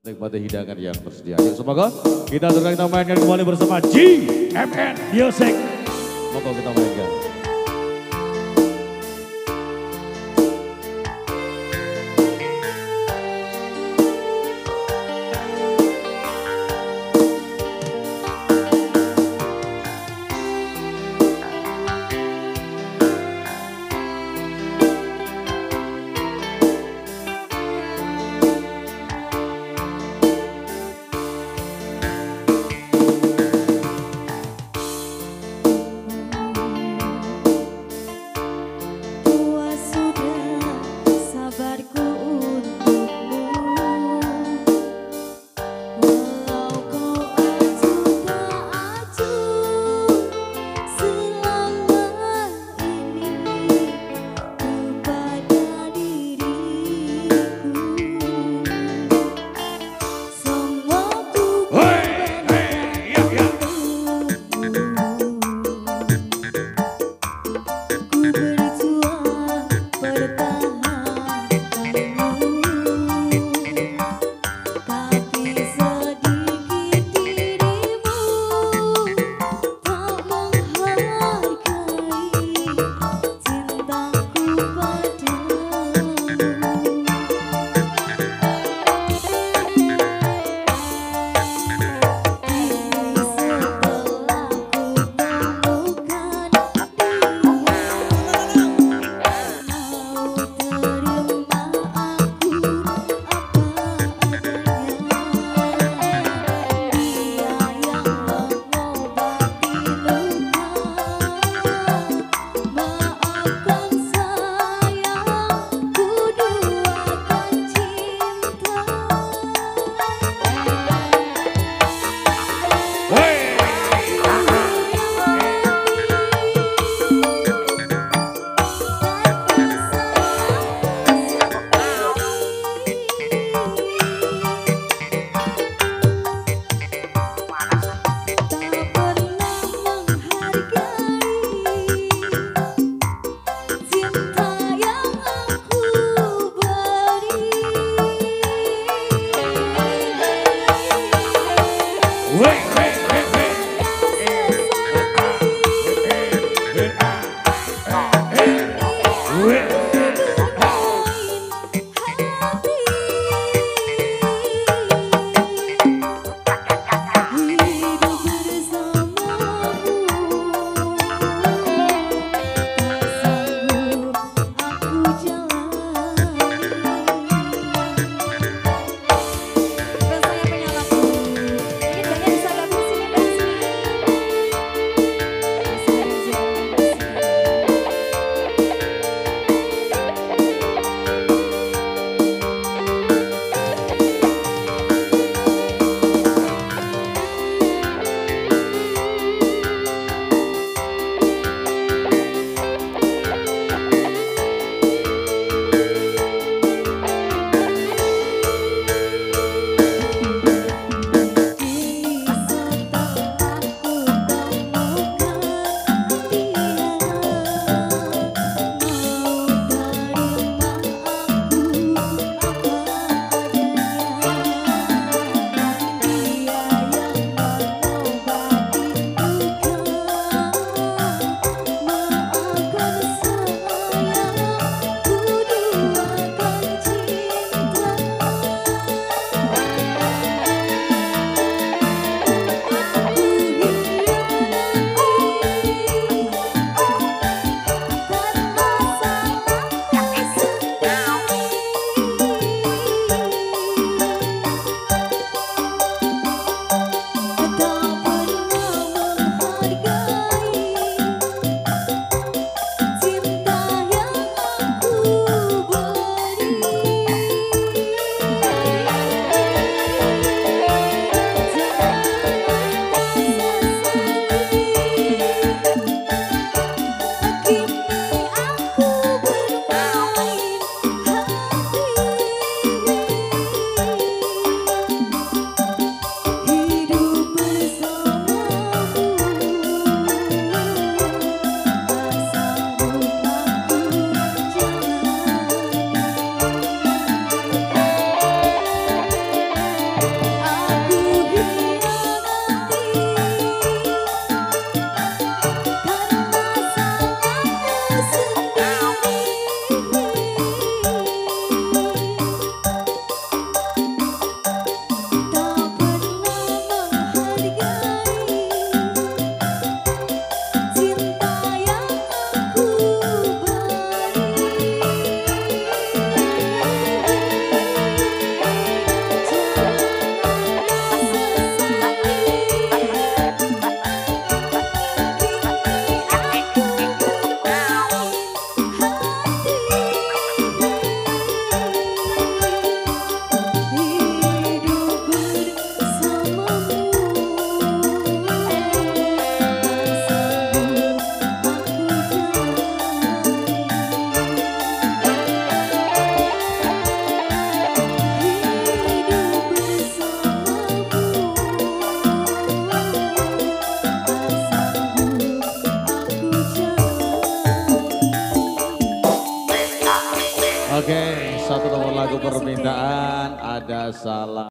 Nikmati hidangan yang tersedia. Semoga kita segera kita mainkan kembali bersama GMN Music. Moga kita mainkan. but it 喂。Permintaan ada salah.